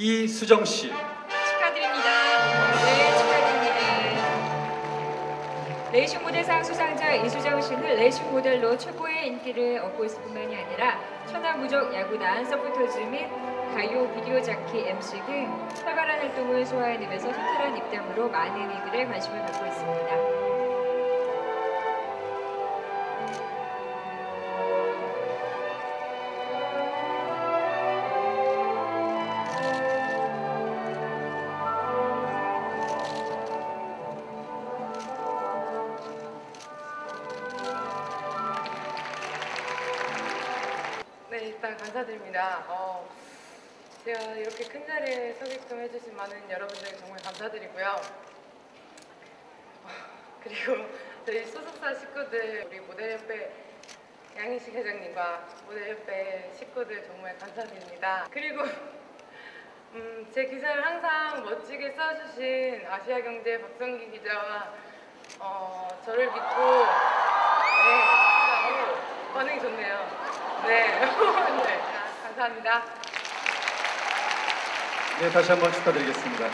이수정 씨. 축하드립니다. 네, 축하드립니다. 레이싱 모델상 수상자 이수정 씨는 레이싱 모델로 최고의 인기를 얻고 있을 뿐만이 아니라 천하무적 야구단 서포터즈 및 가요 비디오 자키 MC 등 활발한 활동을 소화해내면서 소탈한 입담으로 많은 이들의 관심을 받고 있습니다. 네, 일단 감사드립니다. 어, 제가 이렇게 큰 자리에 서게끔 해주신 많은 여러분들 정말 감사드리고요. 어, 그리고 저희 소속사 식구들, 우리 모델협회 양희식 회장님과 모델협회 식구들 정말 감사드립니다. 그리고 음, 제 기사를 항상 멋지게 써주신 아시아경제 박성기 기자와 어, 저를 믿고 네, 아우, 반응이 좋네요. 네, 네, 감사합니다. 네, 다시 한번 축하드리겠습니다.